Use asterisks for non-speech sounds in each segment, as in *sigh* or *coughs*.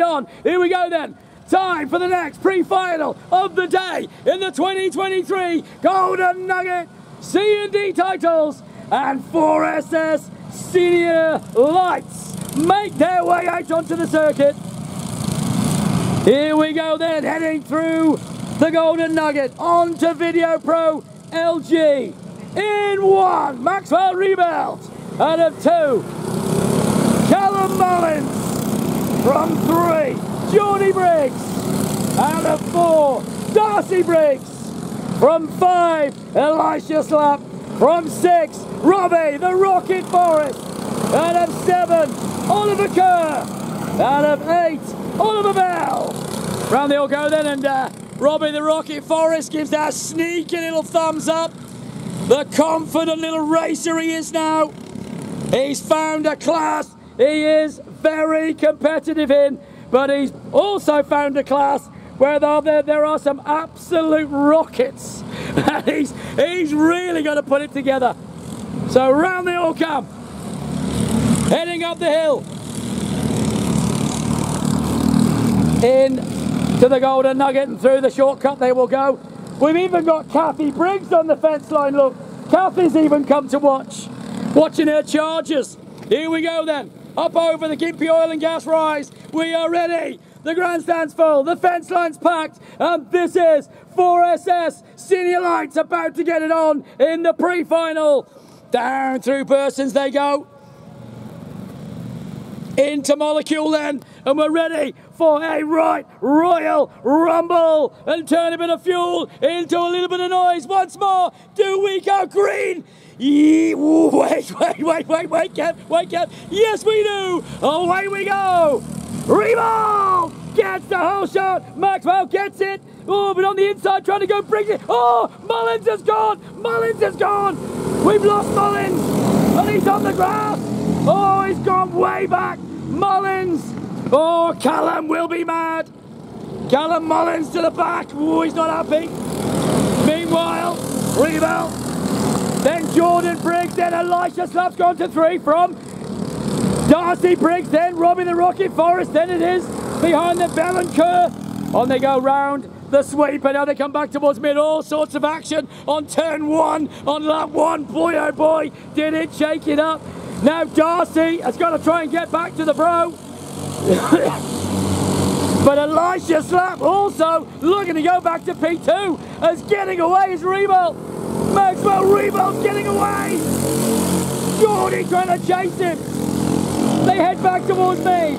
on. Here we go then. Time for the next pre-final of the day in the 2023 Golden Nugget C&D titles and 4SS Senior Lights make their way out onto the circuit. Here we go then, heading through the Golden Nugget onto Video Pro LG. In one, Maxwell Rebuild. Out of two, Callum Mullins. From three, Geordie Briggs. Out of four, Darcy Briggs. From five, Elisha Slap. From six, Robbie the Rocket Forest. Out of seven, Oliver Kerr. Out of eight, Oliver Bell. Round they all go then, and uh, Robbie the Rocket Forest gives that sneaky little thumbs up. The confident little racer he is now. He's found a class he is very competitive in, but he's also found a class where there, there are some absolute rockets. *laughs* He's, he's really going to put it together. So round they all come. Heading up the hill. In to the Golden Nugget and through the shortcut they will go. We've even got Kathy Briggs on the fence line, look. Kathy's even come to watch. Watching her charges. Here we go then. Up over the Gympie Oil and Gas Rise. We are ready. The grandstand's full, the fence line's packed, and this is 4SS Senior Lights about to get it on in the pre-final. Down through Bursons they go. Into Molecule then, and we're ready for a right royal rumble and turn a bit of fuel into a little bit of noise once more. Do we go green? Yee, wait, *laughs* wait, wait, wait, wait, Kev, wait, Kev. Yes, we do. Away we go. Rebound gets the whole shot. Maxwell gets it. Oh, but on the inside, trying to go bring it. Oh, Mullins has gone. Mullins has gone. We've lost Mullins, and he's on the grass. Oh, he's gone way back. Mullins. Oh, Callum will be mad. Callum Mullins to the back. Oh, he's not happy. Meanwhile, rebound. Then Geordie Briggs, then Elisha Slap's gone to three from Darcy Briggs, then Robbie the Rocket Forest, then it is behind the Bell and Kerr. On they go round the sweep, and now they come back towards mid. All sorts of action on turn one, on lap one. Boy, oh boy, did it shake it up. Now Darcy has got to try and get back to the bro. *coughs* but Elisha Slap also looking to go back to P2 as getting away is Rebo. Maxwell Rebo's getting away. Geordie trying to chase him. They head back towards me.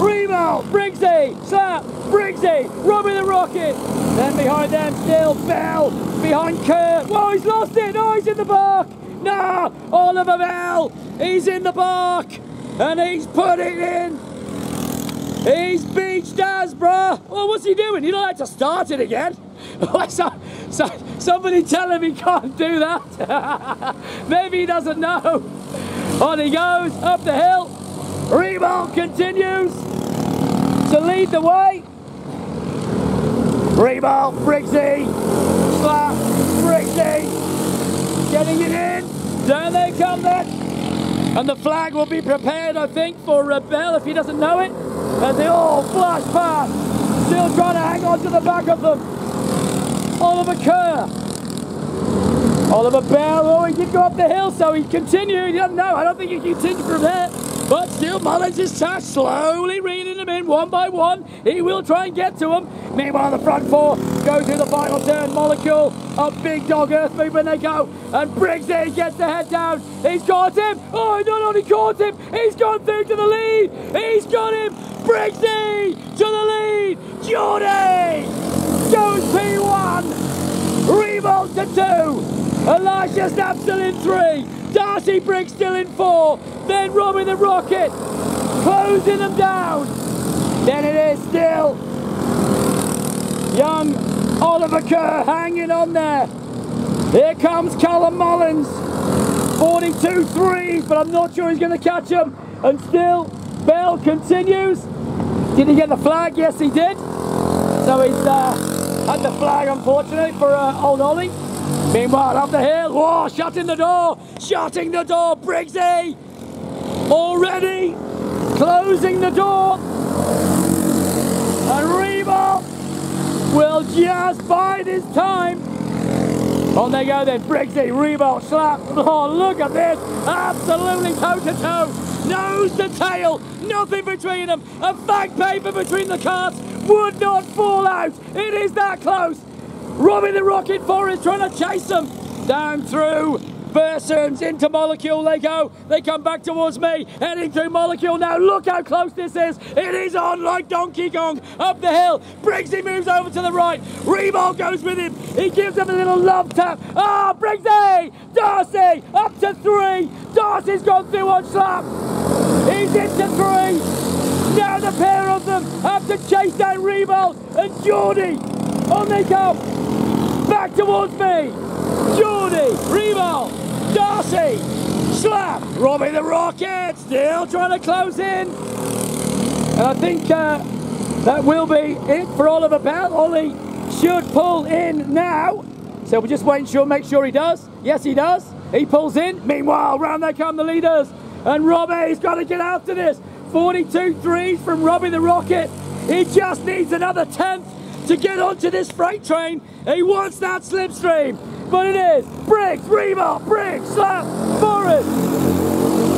Remo, Briggsy, Slap, Briggsy, Robbie the Rocket. Then behind them still Bell, behind Kerr. Whoa, he's lost it. Oh, he's in the park. No, Oliver Bell, he's in the park. And he's put it in. He's beached us, bruh. Well, what's he doing? He don't like to start it again. *laughs* so, so, somebody tell him he can't do that. *laughs* Maybe he doesn't know. On he goes, up the hill. Rebound continues to lead the way. Rebound, Briggsy. Slap, Briggsy. Getting it in. Down they come then. And the flag will be prepared, I think, for Rebel if he doesn't know it. As they all flash past. Still trying to hang on to the back of them. Oliver Kerr. Oliver Bell, oh, he did go up the hill, so he continued. He doesn't know. I don't think he continued from there. But still, is touched, slowly reeling them in one by one. He will try and get to them. Meanwhile, the front four go through the final turn. Molecule, a big dog earth movement they go. And Briggsy gets the head down. He's got him. Oh, he not only caught him, he's gone through to the lead. He's got him. Briggsy to the lead. Geordie goes P1. Revolt to two. Elisha Slap in three. Darcy Briggs still in four. Then Robbie the Rocket closing them down. Then it is still young Oliver Kerr hanging on there. Here comes Callum Mullins. 42-3, but I'm not sure he's going to catch him. And still, Bell continues. Did he get the flag? Yes, he did. So he's uh, had the flag, unfortunately, for uh, old Ollie. Meanwhile, up the hill, whoa, shutting the door, shutting the door, Briggsy! already closing the door. And Reba will just bide his time. On they go then, Briggsy, Reba slap. Oh, look at this. Absolutely toe-to-toe. -to -toe. Nose to tail. Nothing between them. A fag paper between the cars would not fall out. It is that close. Robbie the Rocket Forest trying to chase them. Down through Bursons into Molecule they go. They come back towards me, heading through Molecule now. Look how close this is. It is on like Donkey Kong up the hill. Briggsy moves over to the right. Rebolt goes with him. He gives him a little love tap. Ah, oh, Briggsy! Darcy up to three. Darcy's gone through on slap. He's into three. Now the pair of them have to chase down Rebolt and Geordie. On they come. Back towards me. Geordie, Darcy, slap, Robbie the Rocket, still trying to close in. And I think uh, that will be it for Oliver Bell. Ollie should pull in now. So we're just waiting to make sure he does. Yes, he does. He pulls in. Meanwhile, round they come the leaders. And Robbie's got to get after this. 42 threes from Robbie the Rocket. He just needs another tenth to get onto this freight train. He wants that slipstream but it is. Briggs, Reba, Briggs, slap, Forrest.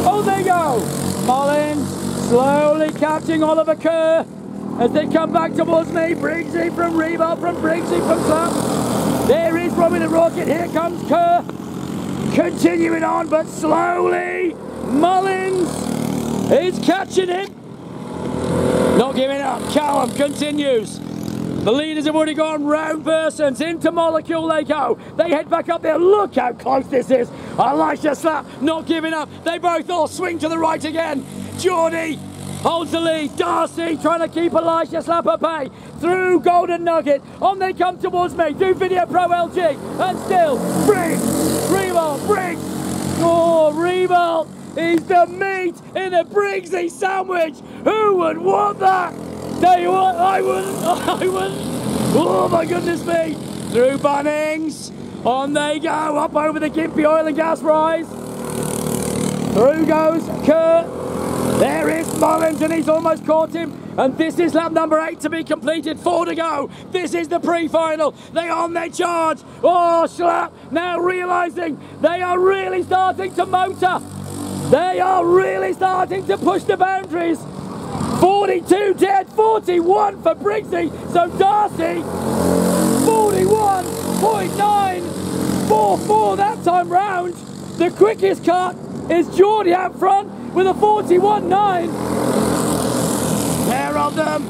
Oh, they go. Mullins slowly catching Oliver Kerr as they come back towards me. Briggsy from Reba, from Briggsy from Slap. There is Robbie the Rocket. Here comes Kerr. Continuing on, but slowly. Mullins is catching him. Not giving up. Callum continues. The leaders have already gone round Bursons into Molecule they go. They head back up there. Look how close this is. Elisha Slap not giving up. They both all swing to the right again. Geordie holds the lead. Darcy trying to keep Elisha Slap at bay. Through Golden Nugget. On they come towards me. Do Video Pro LG. And still, Briggs. Rebolt. Briggs. Oh, Rebolt. He's the meat in a Briggsy sandwich. Who would want that? Tell you what, I wouldn't, *laughs* I wouldn't. Oh my goodness me. Through Bunnings. On they go, up over the Gympie oil and gas rise. Through goes Kerr. There is Mullins and he's almost caught him. And this is lap number eight to be completed. Four to go. This is the pre-final. They are on their charge. Oh, Slap now realising they are really starting to motor. They are really starting to push the boundaries. 42 dead, 41 for Briggsy. So Darcy, 41.944 that time round. The quickest cut is Geordie out front with a 41.9. Pair of them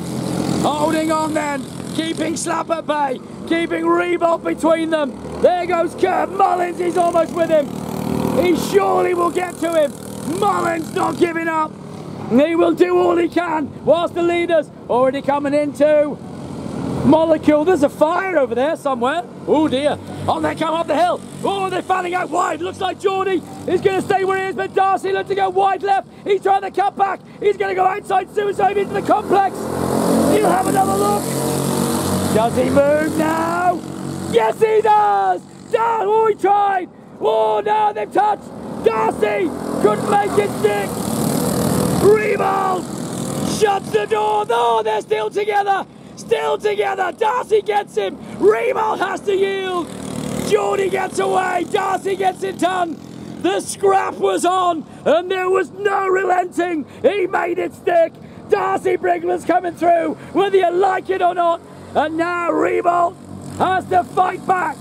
holding on then, keeping Slap at bay, keeping Reebok between them. There goes Kerr Mullins, he's almost with him. He surely will get to him. Mullins not giving up. He will do all he can whilst the leaders already coming into Molecule. There's a fire over there somewhere. Oh dear. Oh, they come up the hill. Oh, they're fanning out wide. Looks like Geordie is going to stay where he is, but Darcy looks to go wide left. He's trying to cut back. He's going to go outside suicide into the complex. He'll have another look. Does he move now? Yes, he does. Dar oh, he tried. Oh, no, they've touched. Darcy couldn't make it stick. Rebound! Shuts the door. No, they're still together. Still together. Darcy gets him. Rebound has to yield. Geordie gets away. Darcy gets it done. The scrap was on and there was no relenting. He made it stick. Darcy Brigman's coming through, whether you like it or not. And now Rebolt has to fight back.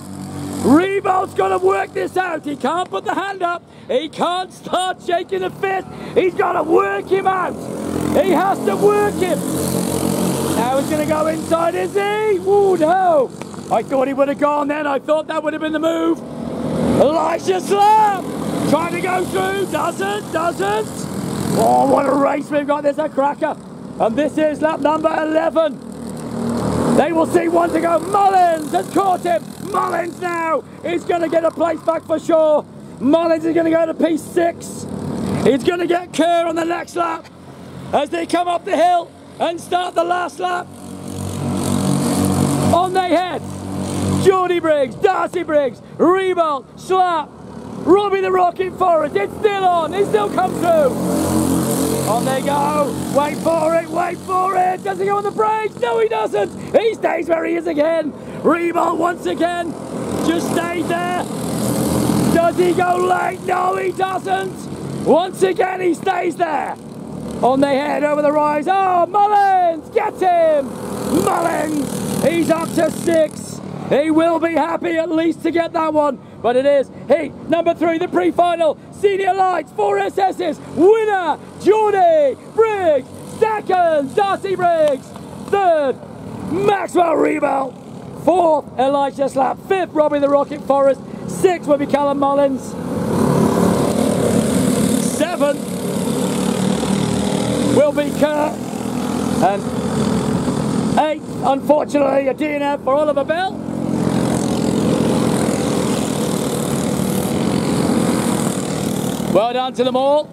Rebolt's got to work this out. He can't put the hand up. He can't start shaking the fist. He's got to work him out. He has to work him. Now he's going to go inside, is he? Oh, no. I thought he would have gone then. I thought that would have been the move. Elisha Slap trying to go through. Doesn't, doesn't. Oh, what a race we've got. There's a cracker. And this is lap number 11. They will see one to go. Mullins has caught him. Mullins now He's going to get a place back for sure. Mullins is going to go to P6. He's going to get Kerr on the next lap as they come up the hill and start the last lap. On they head. Geordie Briggs, Darcy Briggs, Rebolt, Slap, Robbie the Rocket Forest. It's still on. He still comes through. On they go. Wait for it, wait for it. Does he go on the brakes? No, he doesn't. He stays where he is again. Rebolt once again. Just stays there. Does he go late? No, he doesn't. Once again, he stays there. On they head over the rise. Oh, Mullins, get him. Mullins, he's up to six. He will be happy at least to get that one. But it is heat number three, the pre-final. Senior Lights, four SS's. Winner, Geordie Briggs. Second, Darcy Briggs. Third, Maxwell Rebolt. Fourth, Elijah Slap. Fifth, Robbie the Rocket Forest, Sixth will be Callum Mullins. Seventh will be Kerr. And eighth, unfortunately, a DNF for Oliver Bell. Well done to them all.